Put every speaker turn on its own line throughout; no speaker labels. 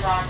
Iraq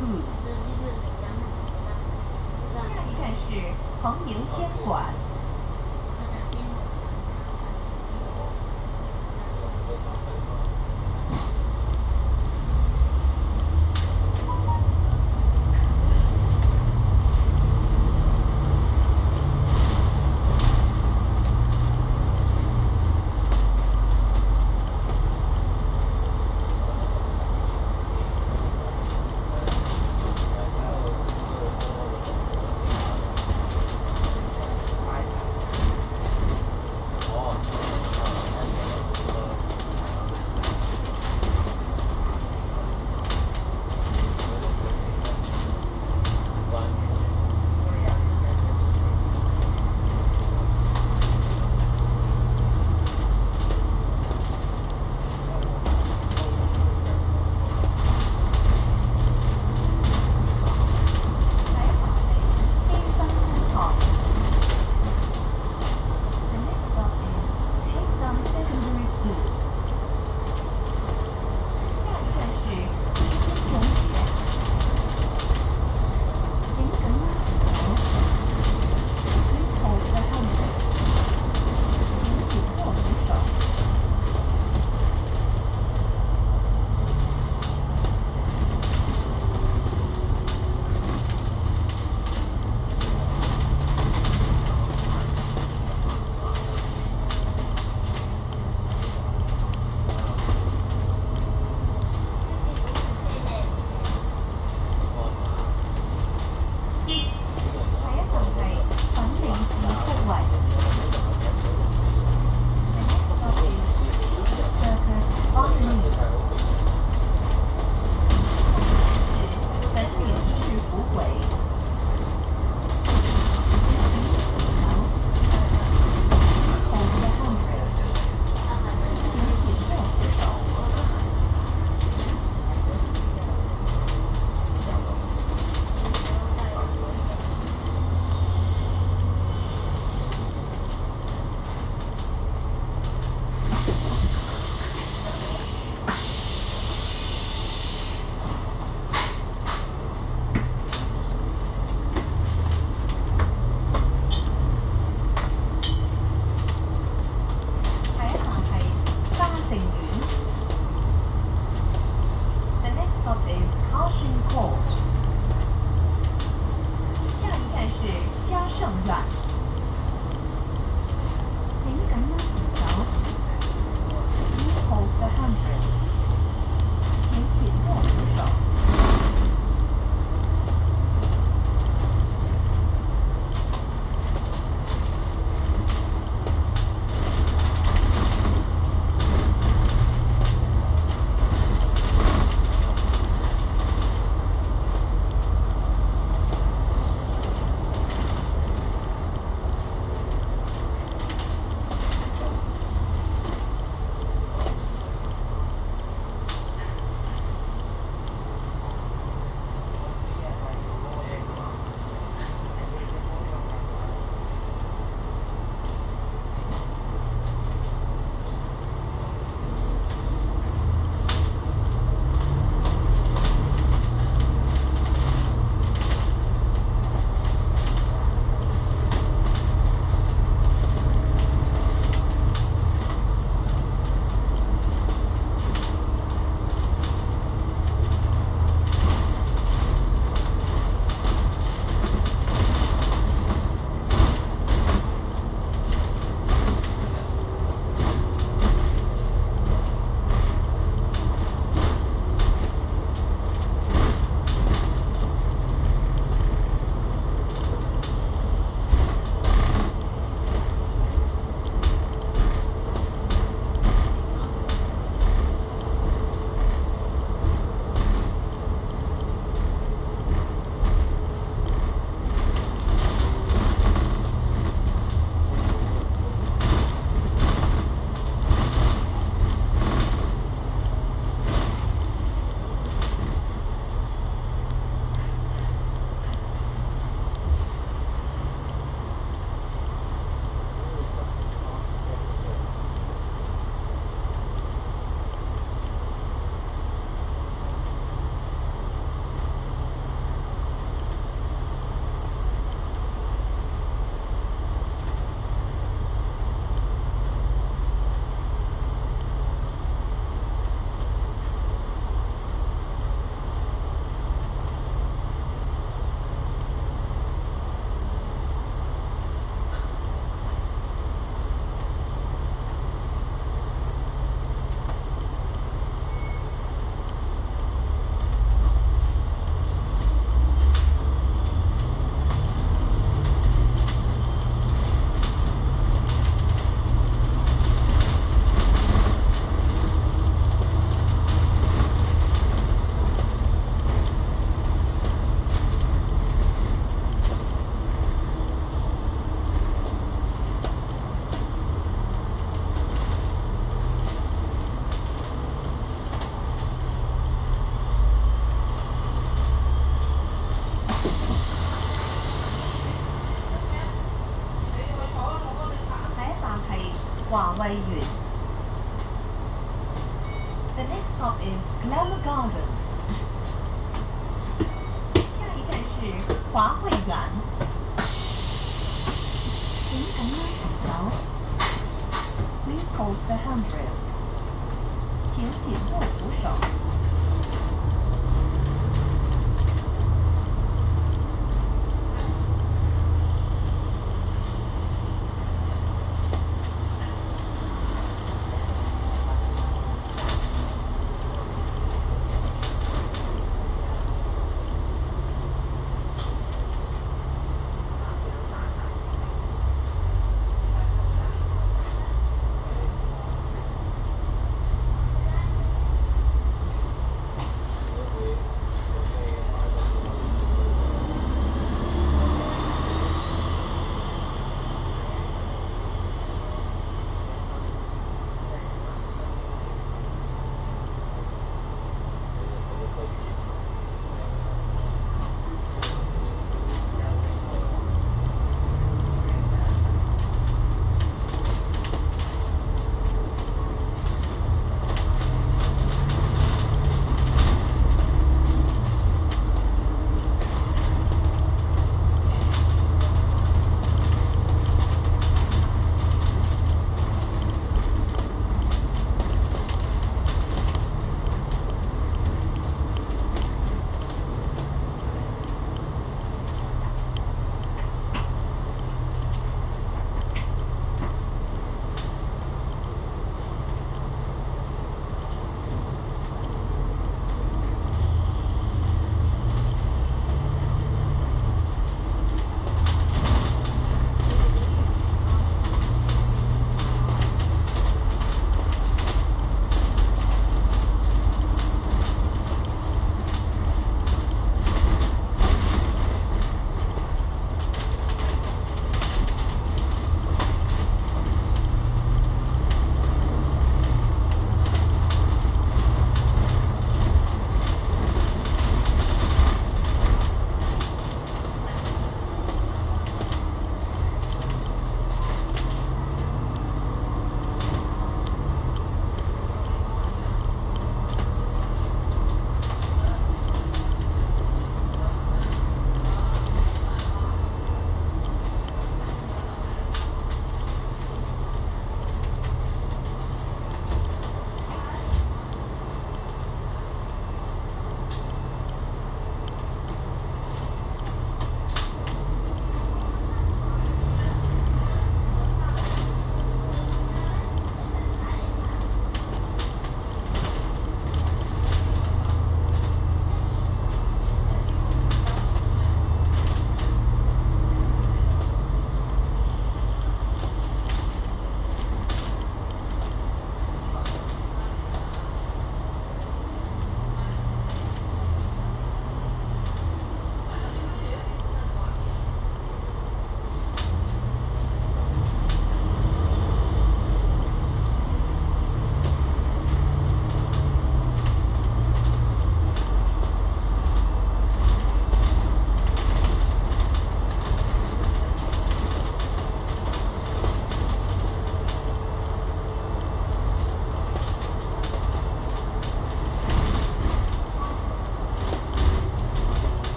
嗯。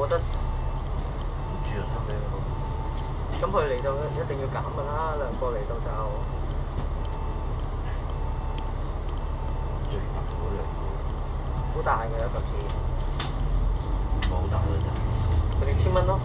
覺得唔知啊，得咩啊？咁佢嚟到一定要減噶啦，兩個嚟到就好大嘅一個錢，冇大嗰只，佢哋千蚊咯。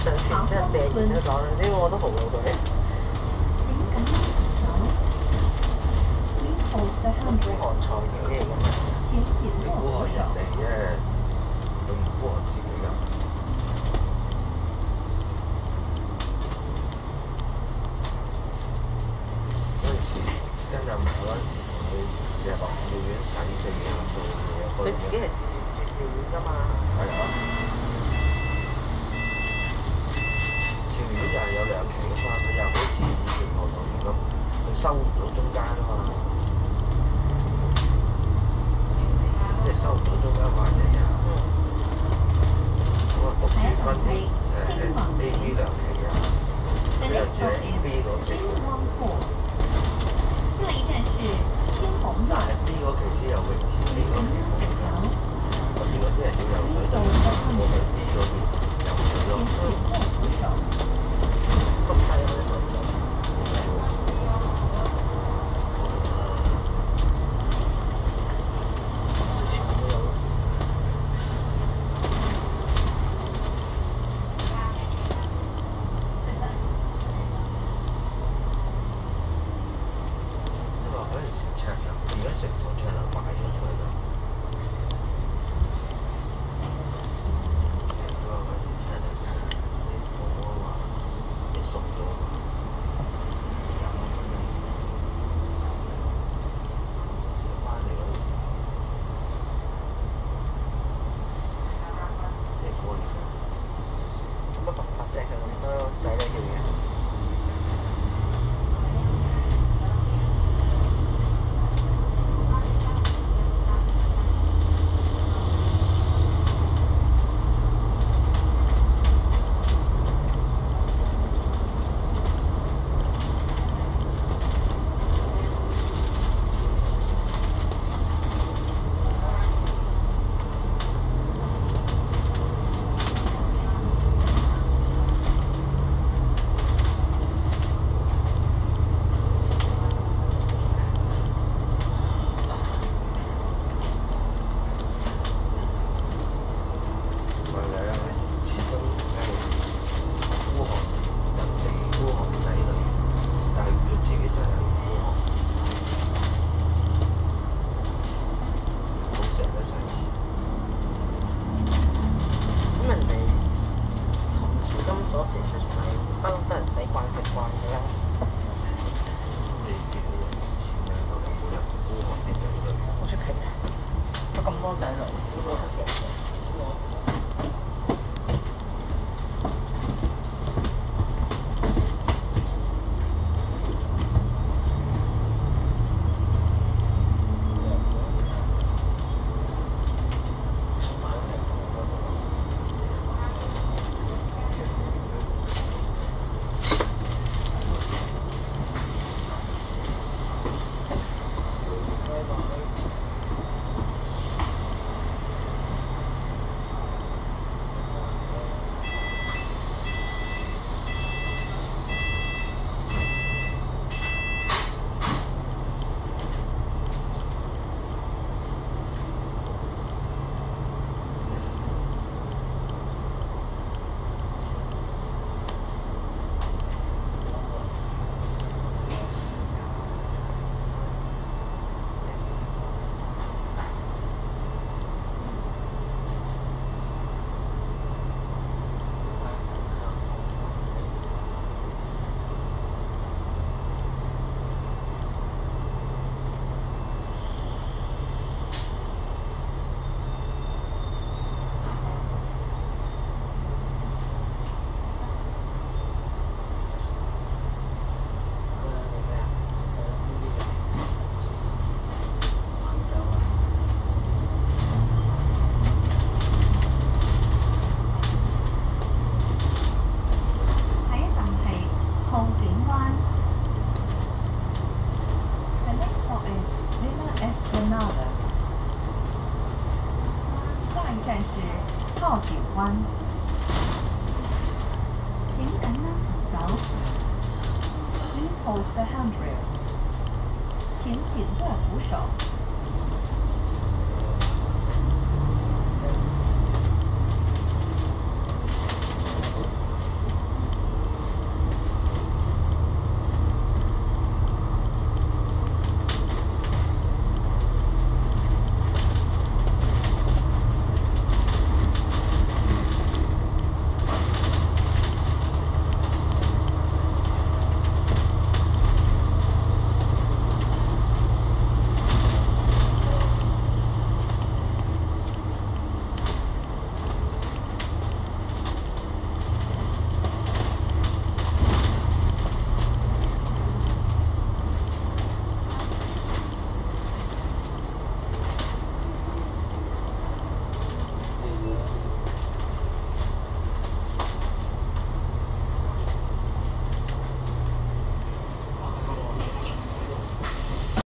上傳真後，借完咗講：呢個我都好老嘅。點解咧？點好？就係香港，你孤寒人嚟嘅，唔孤寒啲人。嗰陣時，跟住買咗去日報醫院洗靜脈，做嘢。佢自己係住住住院㗎嘛。係啊。down.